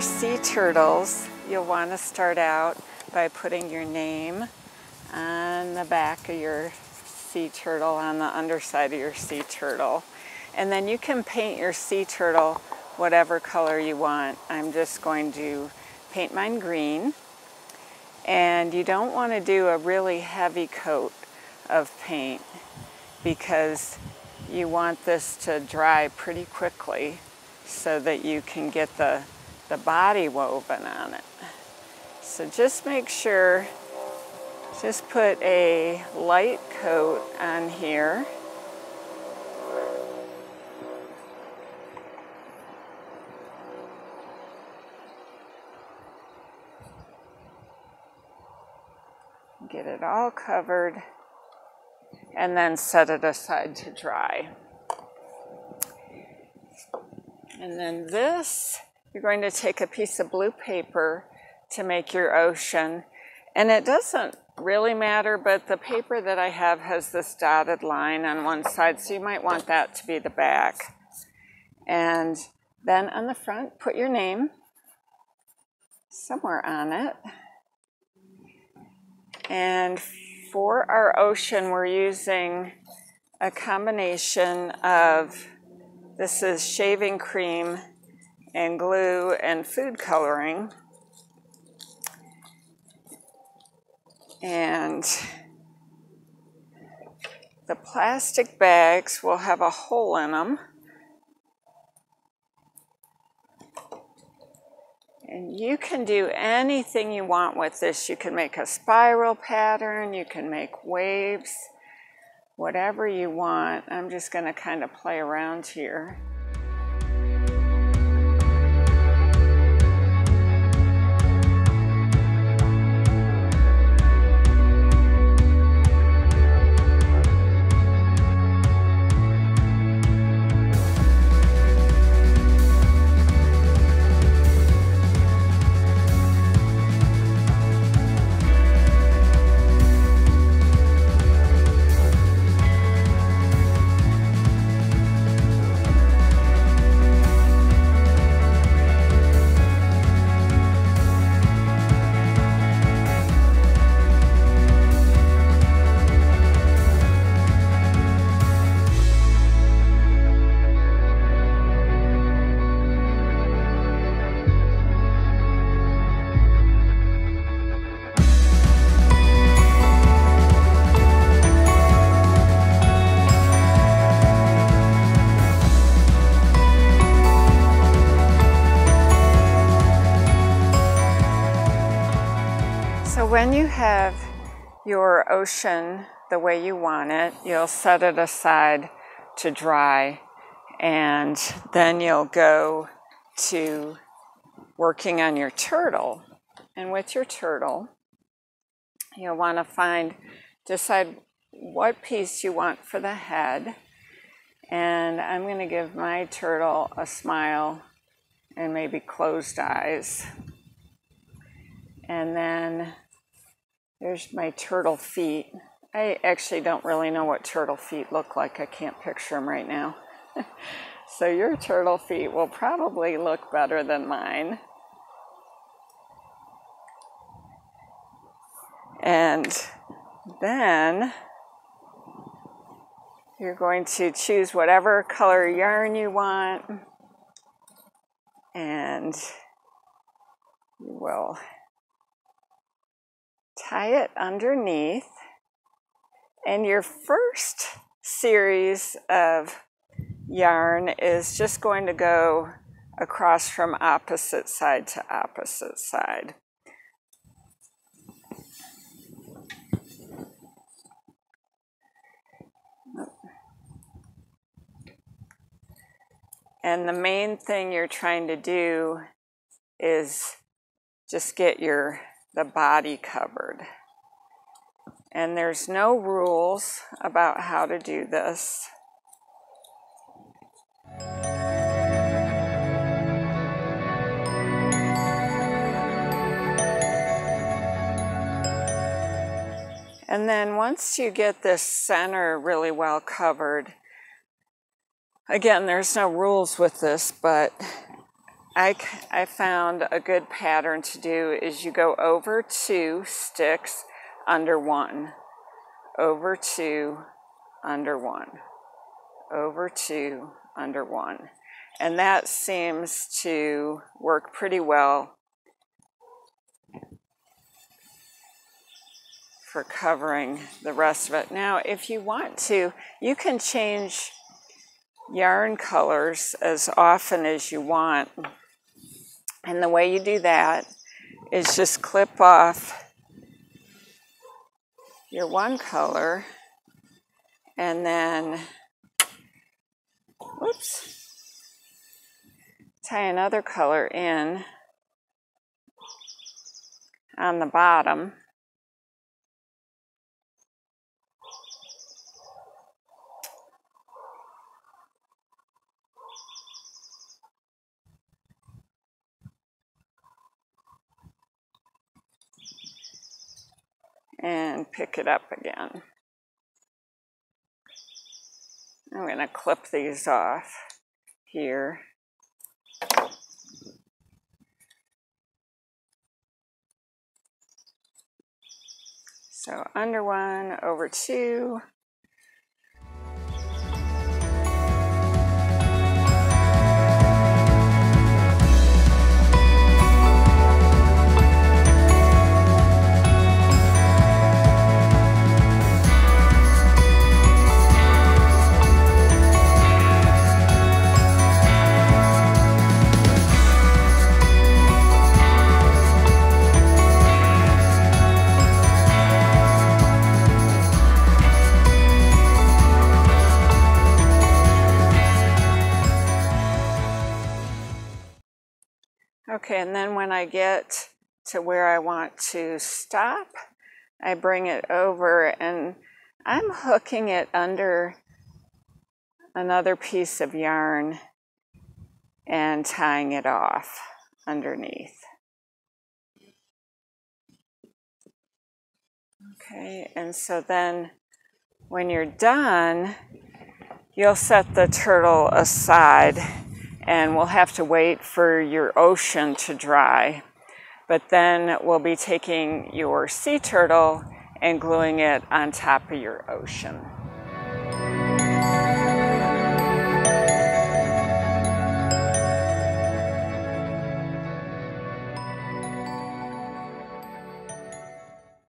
your sea turtles, you'll want to start out by putting your name on the back of your sea turtle, on the underside of your sea turtle. And then you can paint your sea turtle whatever color you want. I'm just going to paint mine green. And you don't want to do a really heavy coat of paint because you want this to dry pretty quickly so that you can get the, the body woven on it. So just make sure, just put a light coat on here. Get it all covered and then set it aside to dry. And then this, you're going to take a piece of blue paper to make your ocean. And it doesn't really matter, but the paper that I have has this dotted line on one side, so you might want that to be the back. And then on the front, put your name somewhere on it. And for our ocean, we're using a combination of this is shaving cream and glue and food coloring. And the plastic bags will have a hole in them. And you can do anything you want with this. You can make a spiral pattern, you can make waves, whatever you want. I'm just going to kind of play around here. When you have your ocean the way you want it, you'll set it aside to dry and then you'll go to working on your turtle. And with your turtle, you'll want to find, decide what piece you want for the head. And I'm going to give my turtle a smile and maybe closed eyes. And then there's my turtle feet. I actually don't really know what turtle feet look like. I can't picture them right now. so your turtle feet will probably look better than mine. And then you're going to choose whatever color yarn you want. And you will tie it underneath. And your first series of yarn is just going to go across from opposite side to opposite side. And the main thing you're trying to do is just get your the body covered. And there's no rules about how to do this. And then once you get this center really well covered, again, there's no rules with this, but I, I found a good pattern to do is you go over two sticks under one, over two, under one, over two, under one. And that seems to work pretty well for covering the rest of it. Now, if you want to, you can change yarn colors as often as you want. And the way you do that is just clip off your one color and then, whoops, tie another color in on the bottom. And pick it up again. I'm going to clip these off here. So under one, over two, Okay, and then when I get to where I want to stop, I bring it over and I'm hooking it under another piece of yarn and tying it off underneath. Okay, and so then when you're done, you'll set the turtle aside and we'll have to wait for your ocean to dry. But then we'll be taking your sea turtle and gluing it on top of your ocean.